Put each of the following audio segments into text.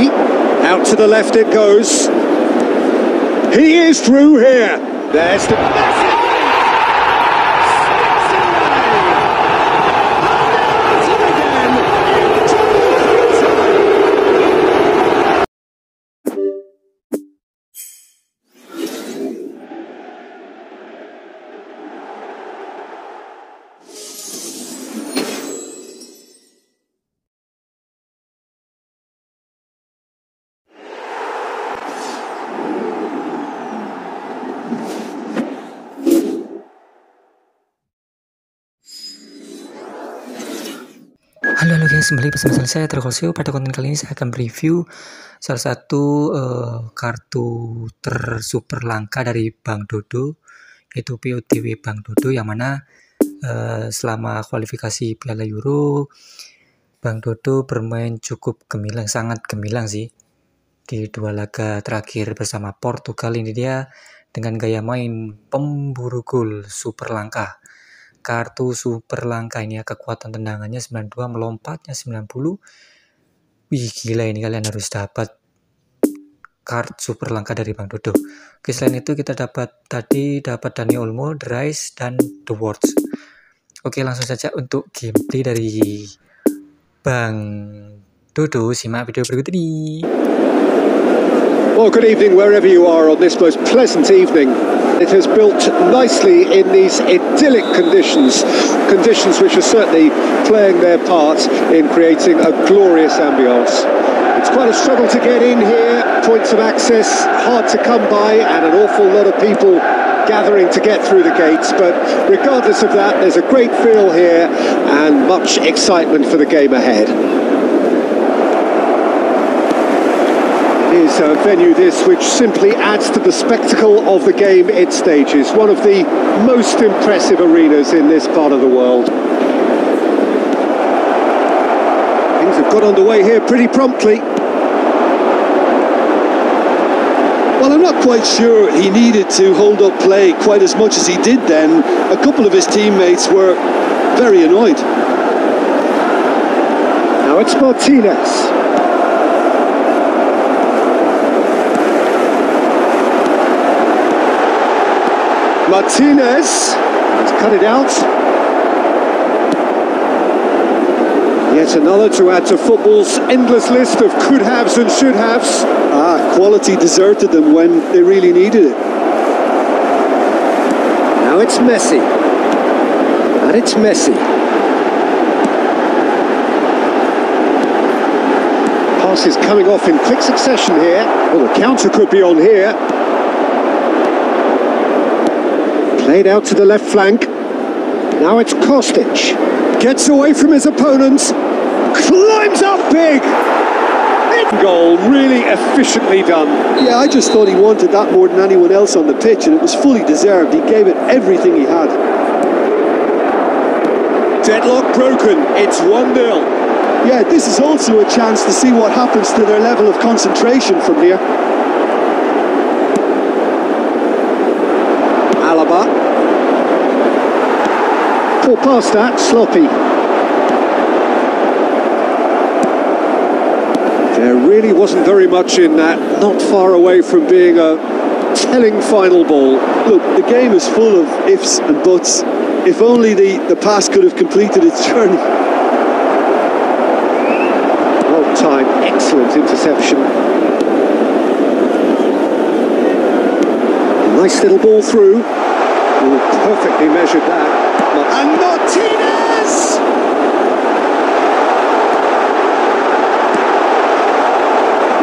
Out to the left it goes. He is through here. There's the Halo halo guys, kembali bersama saya Terkosio. Pada konten kali ini saya akan review salah satu uh, kartu tersuper langka dari Bank Dodo, yaitu POTW Bank Dodo yang mana uh, selama kualifikasi Piala Euro Bank Dodo bermain cukup gemilang, sangat gemilang sih di dua laga terakhir bersama Portugal ini dia dengan gaya main pemburu gol super langka kartu super langka ini ya kekuatan tendangannya 92 melompatnya 90 wih gila ini kalian harus dapat card super langka dari Bang Dodo. Oke selain itu kita dapat tadi dapat Dani Olmo, The Rise, dan The Words. Oke langsung saja untuk gameplay dari Bang Simak video berikut ini Well, good evening wherever you are on this most pleasant evening. It has built nicely in these idyllic conditions, conditions which are certainly playing their part in creating a glorious ambience. It's quite a struggle to get in here, points of access hard to come by, and an awful lot of people gathering to get through the gates. But regardless of that, there's a great feel here and much excitement for the game ahead. A venue this which simply adds to the spectacle of the game it stages. One of the most impressive arenas in this part of the world. Things have got underway here pretty promptly. Well, I'm not quite sure he needed to hold up play quite as much as he did then. A couple of his teammates were very annoyed. Now it's Martinez. Martinez has cut it out. Yet another to add to football's endless list of could haves and should haves. Ah, quality deserted them when they really needed it. Now it's Messi. And it's Messi. Passes coming off in quick succession here. Well, the counter could be on here. Played out to the left flank. Now it's Kostic. Gets away from his opponents. Climbs up big. Goal really efficiently done. Yeah, I just thought he wanted that more than anyone else on the pitch, and it was fully deserved. He gave it everything he had. Deadlock broken. It's 1 0. Yeah, this is also a chance to see what happens to their level of concentration from here. Poor past that, sloppy. There really wasn't very much in that, not far away from being a telling final ball. Look, the game is full of ifs and buts. If only the, the pass could have completed its journey. Well timed, excellent interception. Nice little ball through. Ooh, perfectly measured that. And Martinez!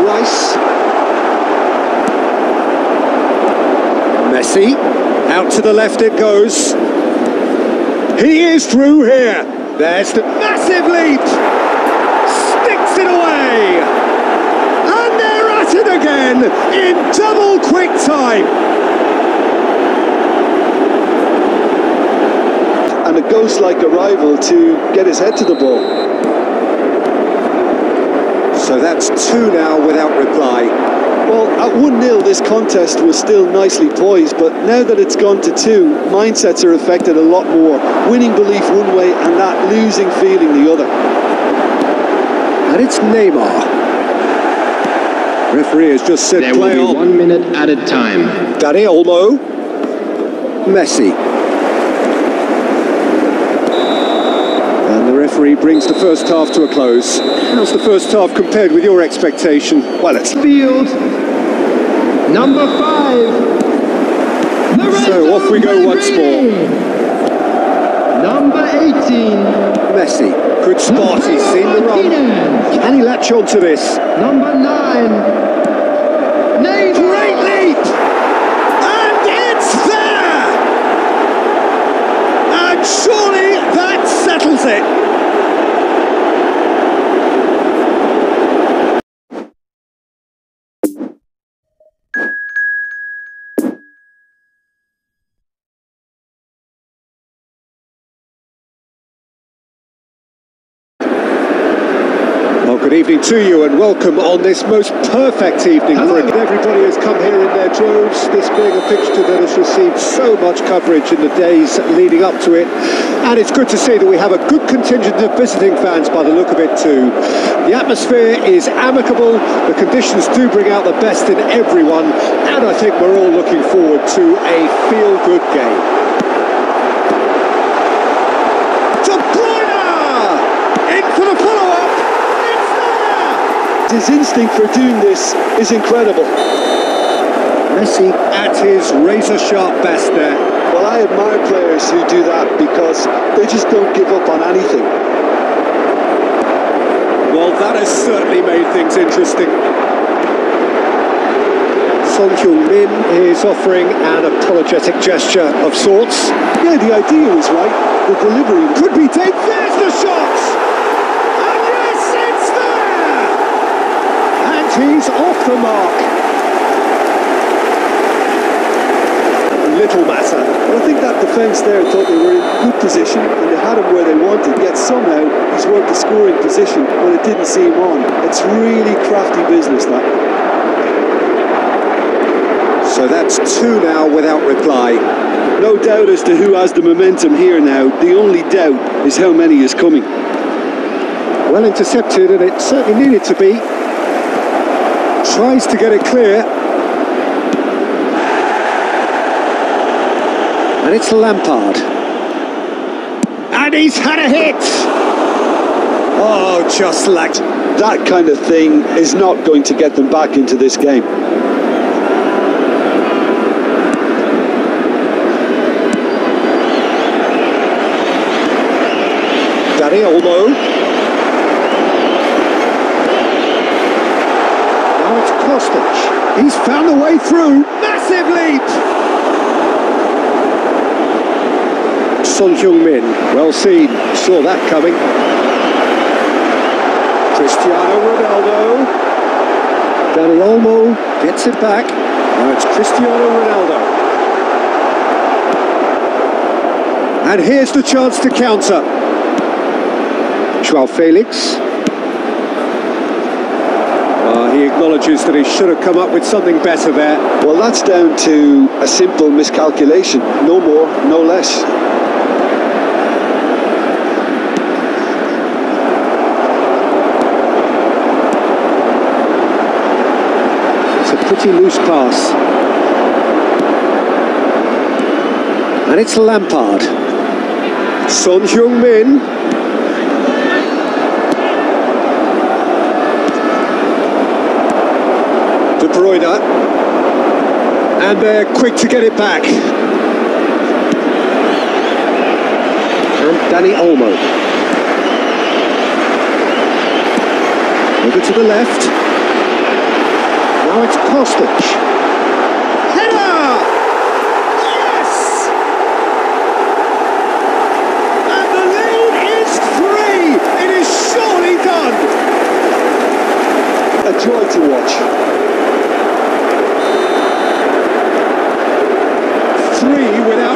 Rice. Messi. Out to the left it goes. He is through here. There's the massive leap. Sticks it away. And they're at it again in double quick time. A ghost-like arrival to get his head to the ball. So that's two now without reply. Well, at 1-0 this contest was still nicely poised, but now that it's gone to two, mindsets are affected a lot more. Winning belief one way and that losing feeling the other. And it's Neymar. Referee has just said There play will be on. one minute at a time. Dani Olmo. Messi. And the referee brings the first half to a close. How's the first half compared with your expectation? Well, it's Field. Number five. So off we go once more. Number 18. Messi. Good spot. He's seen the run. Can he latch on to this? Number nine. Neymar. Great leap! And it's there! And surely that settles it. Well, good evening to you and welcome on this most perfect evening for. Everybody has come here in their droves, this being a fixture that has received so much coverage in the days leading up to it. And it's good to see that we have a good contingent of visiting fans by the look of it too. The atmosphere is amicable, the conditions do bring out the best in everyone, and I think we're all looking forward to a feel-good game. De Bruyne! In for the follow-up! It's there! His instinct for doing this is incredible. Messi at his razor sharp best there. Well, I admire players who do that because they just don't give up on anything. Well, that has certainly made things interesting. Son Heung-min is offering an apologetic gesture of sorts. Yeah, the idea was right. The delivery Could be take. There's the shot! And yes, it's there! And he's off the mark. Little matter. I think that defence there thought they were in good position and they had him where they wanted, yet somehow he's worked the scoring position when it didn't seem on. It's really crafty business, that. So that's two now without reply. No doubt as to who has the momentum here now. The only doubt is how many is coming. Well intercepted, and it certainly needed to be. Tries to get it clear. And it's Lampard. And he's had a hit! Oh, just like. That kind of thing is not going to get them back into this game. Dani Olmo. Now it's Kostic. He's found a way through. Massive leap! Son Heung-min, well seen, saw that coming. Cristiano Ronaldo. Dani Olmo gets it back. Now it's Cristiano Ronaldo. And here's the chance to counter. Joao Felix. He acknowledges that he should have come up with something better there. Well, that's down to a simple miscalculation. No more, no less. It's a pretty loose pass. And it's Lampard. Son Heung-min. Bruyne. And they're quick to get it back. And Dani Olmo. Over to the left. Now it's Kostic. Header! Yes! And the lead is three! It is surely done! A joy to watch.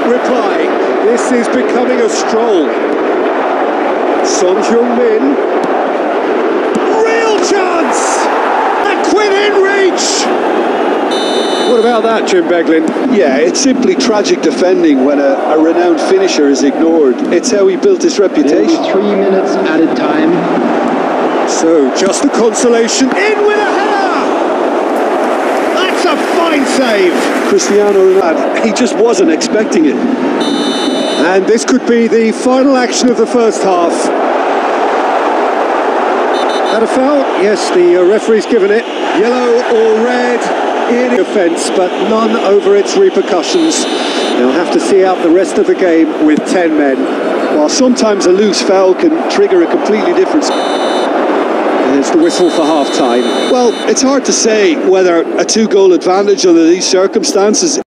Three without reply. This is becoming a stroll. Son Heung-min. Real chance! And within reach! What about that, Jim Beglin? Yeah, it's simply tragic defending when a, a renowned finisher is ignored. It's how he built his There will reputation. three minutes at a time. So, just the consolation. In with a header! Fine save. Cristiano Ronaldo, he just wasn't expecting it. And this could be the final action of the first half. That a foul? Yes, the uh, referee's given it. Yellow or red in offence, but none over its repercussions. They'll have to see out the rest of the game with 10 men. While sometimes a loose foul can trigger a completely different. There's the whistle for half time. Well, it's hard to say whether a two goal advantage under these circumstances